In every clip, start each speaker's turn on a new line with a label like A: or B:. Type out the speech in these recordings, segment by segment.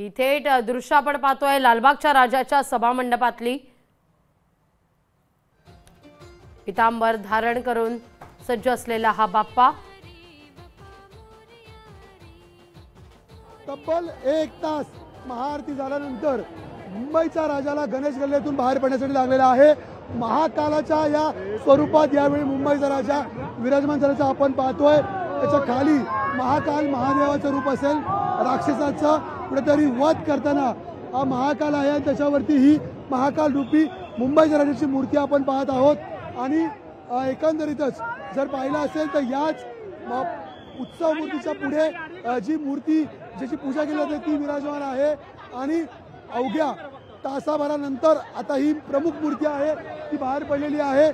A: ही थेट दृश्य आपण पाहतोय लालबागच्या राजाच्या सभामंडपातली. पितांबर धारण करून सज्ज असलेला हा बाप्पा.
B: तब्बल एक तास महाआरती झाल्यानंतर मुंबईच्या राजाला गणेश गल्ल्यातून बाहेर पडण्यासाठी लागलेला आहे. महाकालाच्या या स्वरूपात यावेळी मुंबईचा राजा विराजमान झाल्याचं आपण पाहतोय. त्याच्याखाली महाकाल महादेवाचं रूप असेल राक्षसाचं कुठेतरी वध करताना हा महाकाल आहे आणि त्याच्यावरती ही महाकाल रूपी मुंबईच्या राजाची मूर्ती आपण पाहत आहोत. आणि एकंदरीतच जर पाहिलं असेल तर याच उत्सव मूर्तीच्या पुढे जी मूर्ती ज्याची पूजा केली जाते ती विराजमान आहे. आणि अवघ्या तासाभरानंतर आता ही प्रमुख मूर्ती आहे ती बाहेर पडलेली आहे.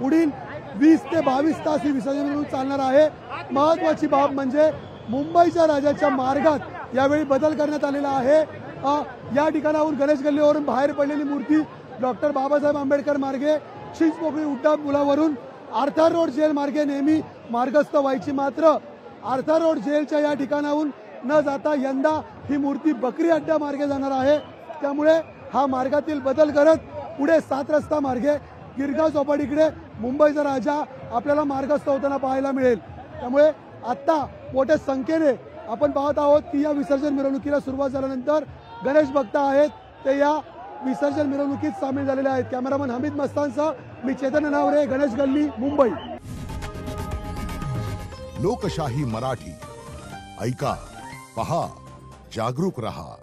B: पुढील वीस ते बावीस तास ही विसर्जन चालणार आहे. महत्वाची बाब म्हणजे मुंबईच्या राजाच्या मार्गात यावेळी बदल करण्यात आलेला आहे. या ठिकाणाहून गणेश गल्लीवरून बाहेर पडलेली मूर्ती डॉक्टर बाबासाहेब आंबेडकर मार्गे चिंचपोकळी उड्डाण पुलावरून आर्थर रोड जेल मार्गे नेहमी मार्गस्थ व्हायची मात्र आर्थर रोड जेलच्या या ठिकाणाहून न जाता यंदा ही मूर्ती बकरी अड्डा मार्गे जाणार आहे. त्यामुळे हा मार्गातील बदल करत पुढे सात रस्ता मार्गे गिरगाव चौपाटीकडे मुंबईचा राजा आपल्याला मार्गस्थ होताना पाहायला मिळेल. त्यामुळे आत्ता मोठ्या संख्येने आपण पाहत आहोत की या विसर्जन मिरवणुकीला सुरुवात झाल्यानंतर गणेश भक्त आहेत. ते या विसर्जन मिरवणुकीत सामील झालेले आहेत. कॅमेरामन हमीद मस्तानसह मी चेतन नावरे गणेश गल्ली मुंबई.
C: लोकशाही मराठी. ऐका पहा जागरूक रहा.